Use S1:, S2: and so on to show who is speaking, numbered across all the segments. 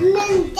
S1: Men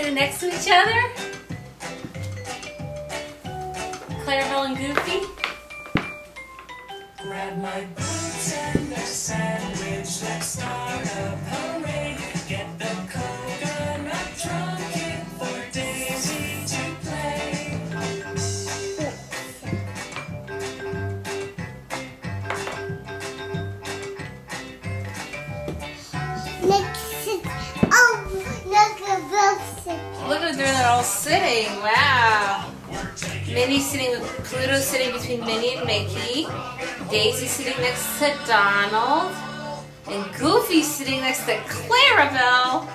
S2: sitting next to each other? Clarabelle and Goofy?
S3: Grab my boots and a sandwich. Let's start a parade. Get the coconut trunk in for Daisy to play.
S1: Next Look at
S2: them, they're all sitting. Wow. Minnie sitting with Pluto sitting between Minnie and Mickey. Daisy sitting next to Donald. And Goofy sitting next to Clarabelle.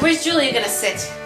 S2: Where's Julia gonna sit?